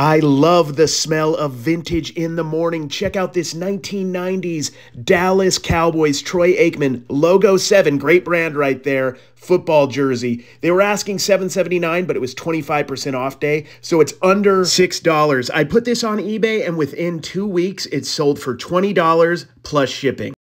I love the smell of vintage in the morning. Check out this 1990s Dallas Cowboys Troy Aikman logo 7, great brand right there, football jersey. They were asking 7.79, but it was 25% off day, so it's under $6. I put this on eBay and within 2 weeks it sold for $20 plus shipping.